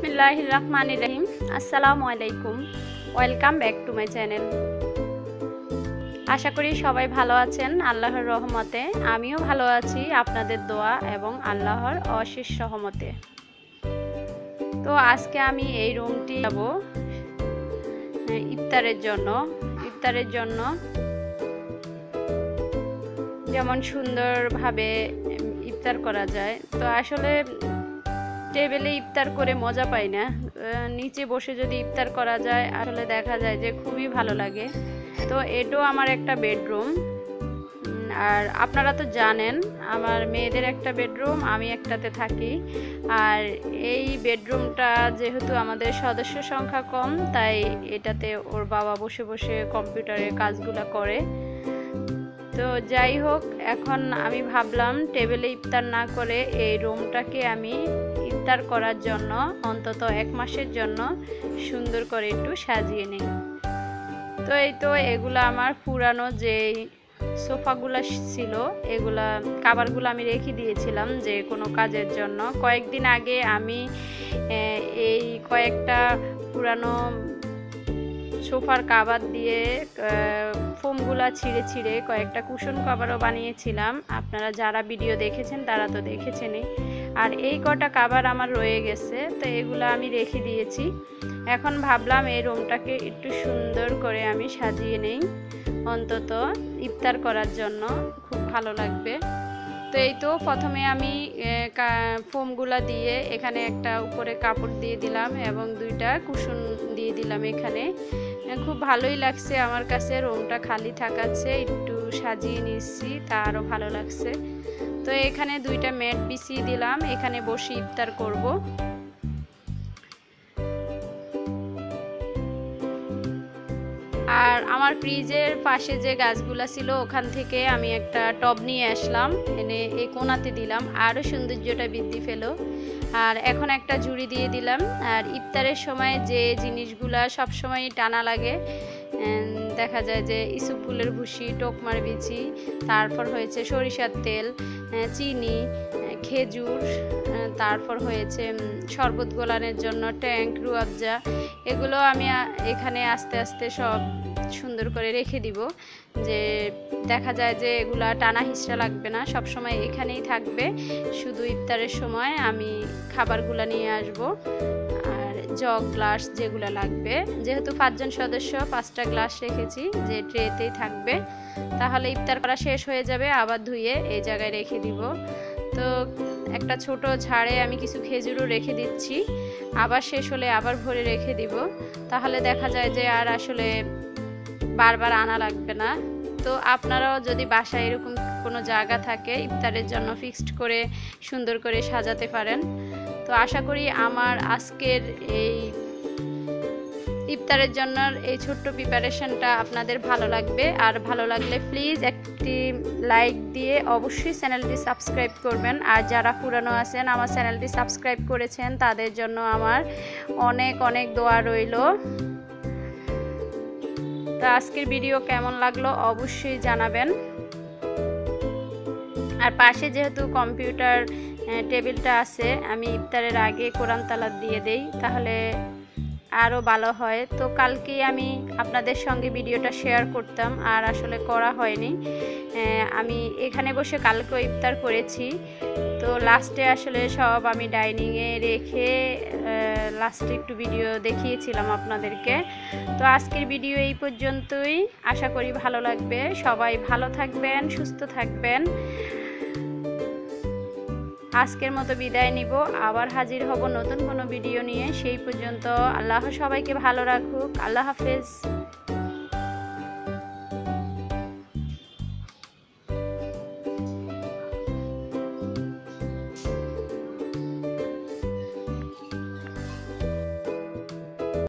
বিসমিল্লাহ রহমান রহিম আসসালামু আলাইকুম welcome back to my channel. আশা করি সবাই ভালো আছেন আল্লাহর রহমতে। আমিও ভালো আছি আপনাদের দোয়া এবং আল্লাহর অশেষ সহমতে তো আজকে আমি এই রুমটি যাব, ইফতারের জন্য। ইফতারের জন্য যেমন সুন্দরভাবে ইফতার করা যায়। তো আসলে টেবিলে ইফতার করে মজা পাই না। নিচে বসে যদি ইফতার করা যায়, আসলে দেখা যায় যে খুবই ভালো লাগে। তো এটাও আমার একটা বেডরুম। আর আপনারা তো জানেন, আমার মেয়েদের একটা বেডরুম, আমি একটাতে থাকি। আর এই বেডরুমটা যেহেতু আমাদের সদস্য সংখ্যা কম, তাই এটাতে ওর বাবা বসে বসে কম্পিউটারে কাজগুলো করে। তো যাই হোক, এখন আমি ভাবলাম টেবিলে ইফতার না করে এই রুমটাকে আমি ইফতার করার জন্য, অন্তত এক মাসের জন্য সুন্দর করে একটু সাজিয়ে নিই। তো এই তো এগুলো আমার পুরানো যে সোফাগুলো ছিল, এগুলা কাবারগুলো আমি রেখে দিয়েছিলাম যে কোনো কাজের জন্য। কয়েকদিন আগে আমি এই কয়েকটা পুরানো সোফার কাবার দিয়ে ফোমগুলা ছিঁড়ে ছিঁড়ে কয়েকটা কুশন কাবারও বানিয়েছিলাম। আপনারা যারা ভিডিও দেখেছেন তারা তো দেখেছেনই। আর এই কটা কাবার আমার রয়ে গেছে, তো এগুলো আমি রেখে দিয়েছি। এখন ভাবলাম এই রুমটাকে একটু সুন্দর করে আমি সাজিয়ে নেই, অন্তত ইফতার করার জন্য খুব ভালো লাগবে। তো এই তো প্রথমে আমি ফোমগুলা দিয়ে এখানে একটা উপরে কাপড় দিয়ে দিলাম এবং দুইটা কুসুন দিয়ে দিলাম এখানে। খুব ভালোই লাগছে আমার কাছে। রুমটা খালি থাকাচ্ছে, একটু সাজিয়ে নিচ্ছি তা আরও ভালো লাগছে। তো এখানে দুইটা ম্যাট বিছিয়ে দিলাম, এখানে বসে ইফতার করব। আর আমার ফ্রিজের পাশে যে গাছগুলো ছিল, ওখান থেকে আমি একটা টব নিয়ে আসলাম, এনে এই কোনাতে দিলাম। আরও সৌন্দর্যটা বৃদ্ধি পেল। আর এখন একটা ঝুড়ি দিয়ে দিলাম। আর ইফতারের সময় যে জিনিসগুলা সবসময় টানা লাগে দেখা যায় যে ইসু ফুলের ভুসি টোকমার বিচি তারপর হয়েছে সরিষার তেল চিনি খেজুর তারপর হয়েছে শরবত গোলানের জন্য ট্যাঙ্ক রুয়াবজা, এগুলো আমি এখানে আস্তে আস্তে সব সুন্দর করে রেখে দিব। যে দেখা যায় যে এগুলা টানা হিসরা লাগবে না সব সময় এখানেই থাকবে। শুধু ইফতারের সময় আমি খাবারগুলো নিয়ে আসব। আর জগ গ্লাস যেগুলো লাগবে, যেহেতু পাঁচজন সদস্য, পাঁচটা গ্লাস রেখেছি যে ট্রেতেই থাকবে। তাহলে ইফতার করা শেষ হয়ে যাবে, আবার ধুয়ে এই জায়গায় রেখে দিব। তো একটা ছোট ঝাড়ে আমি কিছু খেজুরও রেখে দিচ্ছি। আবার শেষ হলে আবার ভরে রেখে দিব। তাহলে দেখা যায় যে আর আসলে বারবার আনা লাগবে না। তো আপনারাও যদি বাসায় এরকম কোনো জায়গা থাকে, ইফতারের জন্য ফিক্সড করে, সুন্দর করে সাজাতে পারেন। তো আশা করি আমার আজকের এই ইফতারের জন্য এই ছোট্ট প্রিপারেশনটা আপনাদের ভালো লাগবে। আর ভালো লাগলে প্লিজ একটি লাইক দিয়ে অবশ্যই চ্যানেলটি সাবস্ক্রাইব করবেন। আর যারা পুরানো আছেন, আমার চ্যানেলটি সাবস্ক্রাইব করেছেন, তাদের জন্য আমার অনেক অনেক দোয়া রইল। তো আজকের ভিডিও কেমন লাগল অবশ্যই জানাবেন। আর পাশে যেহেতু কম্পিউটার টেবিলটা আছে, আমি ইফতারের আগে কোরআন তালাত দিয়ে দেই, তাহলে আরও ভালো হয়। তো কালকেই আমি আপনাদের সঙ্গে ভিডিওটা শেয়ার করতাম, আর আসলে করা হয়নি। আমি এখানে বসে কালকেও ইফতার করেছি। তো লাস্টে আসলে সব আমি ডাইনিংয়ে রেখে লাস্টে একটু ভিডিও দেখিয়েছিলাম আপনাদেরকে। তো আজকের ভিডিও এই পর্যন্তই। আশা করি ভালো লাগবে। সবাই ভালো থাকবেন, সুস্থ থাকবেন। আজকের মতো বিদায় নিব। আবার হাজির হব নতুন কোনো ভিডিও নিয়ে। সেই পর্যন্ত আল্লাহ সবাইকে ভালো রাখুক। আল্লাহ হাফেজ।